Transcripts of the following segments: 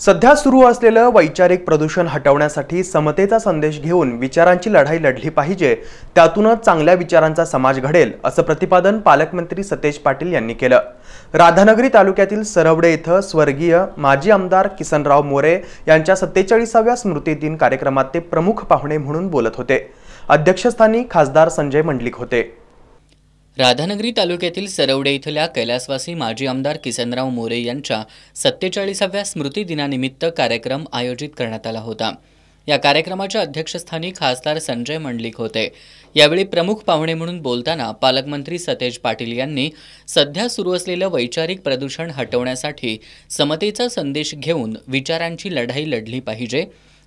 सध्या सुरू असलेलं वैचारिक प्रदूषण हटवण्यासाठी समतेचा संदेश घेऊन विचारांची लढाई लढली पाहिजे त्यातूनच चांगल्या विचारांचा समाज घडेल असं प्रतिपादन पालकमंत्री सतेज पाटील यांनी केलं. राधानगरी तालुक्यातील सरवडे इथं स्वर्गीय माजी आमदार किसनराव मोरे यांच्या सत्तेचाळीसाव्या स्मृतिदिन कार्यक्रमात ते प्रमुख पाहुणे म्हणून बोलत होते. अध्यक्षस्थानी खासदार संजय मंडलिक होते. राधानगरी तालुक्यातील सरवडे इथल्या कैलासवासी माजी आमदार किसनराव मोरे यांच्या सत्तेचाळीसाव्या स्मृतिदिनानिमित्त कार्यक्रम आयोजित करण्यात आला होता. या कार्यक्रमाच्या अध्यक्षस्थानी खासदार संजय मंडलिक होते. यावेळी प्रमुख पाहुणे म्हणून बोलताना पालकमंत्री सतेज पाटील यांनी सध्या सुरू असलेलं वैचारिक प्रदूषण हटवण्यासाठी समतेचा संदेश घेऊन विचारांची लढाई लढली पाहिजे.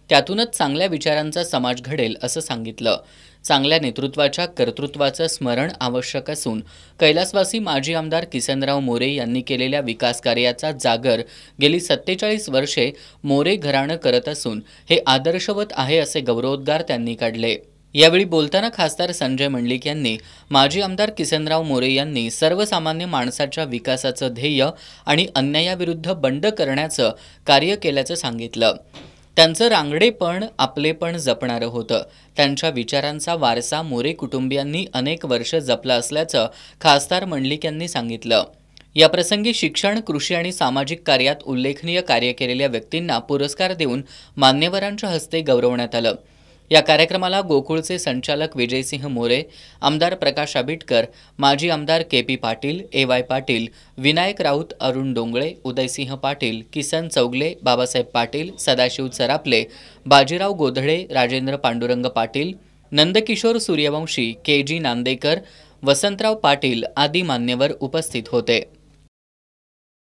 त्यातूनच चांगल्या विचारांचा समाज घडेल असं सांगितलं. चांगल्या नेतृत्वाच्या कर्तृत्वाचं स्मरण आवश्यक असून कैलासवासी माजी आमदार किसनराव मोरे यांनी केलेल्या विकास कार्याचा जागर गेली सत्तेचाळीस वर्षे मोरे घराणं करत असून हे आदर्शवत आहे असे गौरवोद्गार त्यांनी काढले. यावेळी बोलताना खासदार संजय मंडलिक यांनी माजी आमदार किसनराव मोरे यांनी सर्वसामान्य माणसाच्या विकासाचं ध्येय आणि अन्यायाविरुद्ध बंड करण्याचं कार्य केल्याचं सांगितलं. त्यांचं रांगडेपण आपलेपण जपणारं होतं. त्यांच्या विचारांचा वारसा मोरे कुटुंबियांनी अनेक वर्ष जपला असल्याचं खासदार मंडलिक यांनी सांगितलं. याप्रसंगी शिक्षण कृषी आणि सामाजिक कार्यात उल्लेखनीय कार्य केलेल्या व्यक्तींना पुरस्कार देऊन मान्यवरांच्या हस्ते गौरवण्यात आलं. या कार्यक्रमाला गोकुळचे संचालक विजयसिंह मोरे आमदार प्रकाश आबिटकर माजी आमदार K P Patil A Y Patil Vinayak Raut Arun Dongale Udaysinh Patil Kisan Chaugale Babasaheb Patil Sadashiv Sarapale Bajirao Godhale Rajendra Pandurang Patil Nandkishor Suryavanshi K G Nandekar Vasantrao Patil आदी मान्यवर उपस्थित होते.